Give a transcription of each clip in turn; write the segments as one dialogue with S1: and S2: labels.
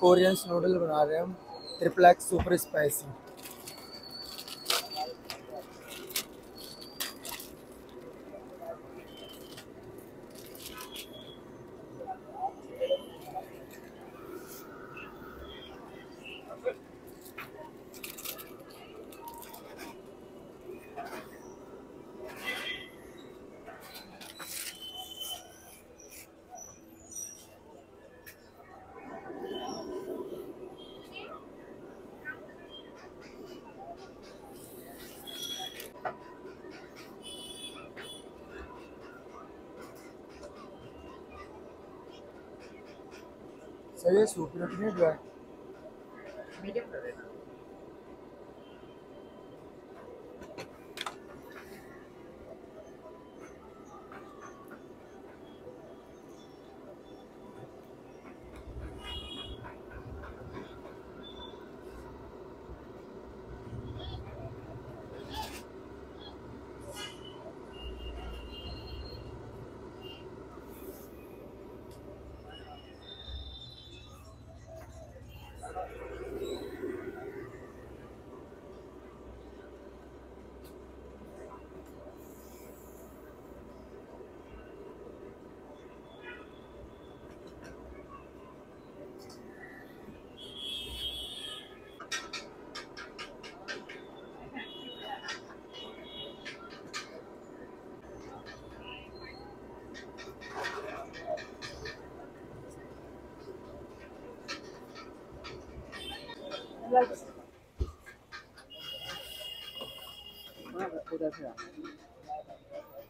S1: Korean noodle बना रहे हैं हम। Triple x super spicy sir ये सूप रोटी नहीं ड्राई
S2: मीडियम कर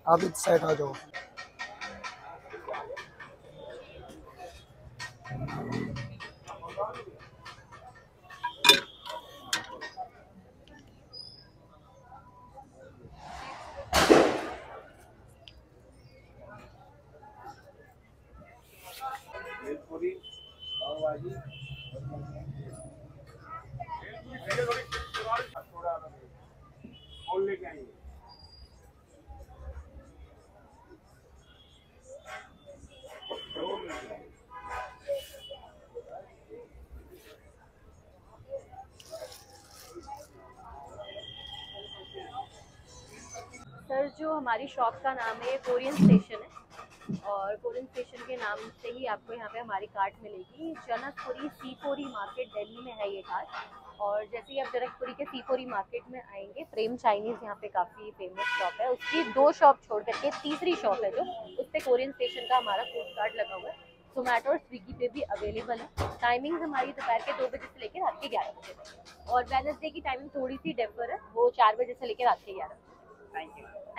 S1: आप इस साइड आ जाओ।
S2: और लेके आएँगे
S3: सर जो हमारी शॉप का नाम है कोरियन स्टेशन है। और कोरियन स्टेशन के नाम से ही आपको यहाँ पे हमारी कार्ट मिलेगी। जनकपुरी सीपोरी मार्केट दिल्ली में है ये कार्ट और जैसे ही आप जनकपुरी के सीपोरी मार्केट में आएँगे प्रेम चाइनीज़ यहाँ पे काफ़ी फ़ेमस शॉप है। उसकी दो शॉप छोड़ करके तीसरी शॉप है जो उस पर कोरियन स्टेशन का हमारा फ़ूड कार्ट लगा हुआ है। जोमेटो और स्विगी पे भी अवेलेबल है। टाइमिंग हमारी दोपहर के दो बजे से लेकर रात के ग्यारह बजे तक और वेनसडे की टाइमिंग थोड़ी सी डेफर है। वो चार बजे से लेकर रात के ग्यारह बजे
S2: थैंक यू
S3: थैंक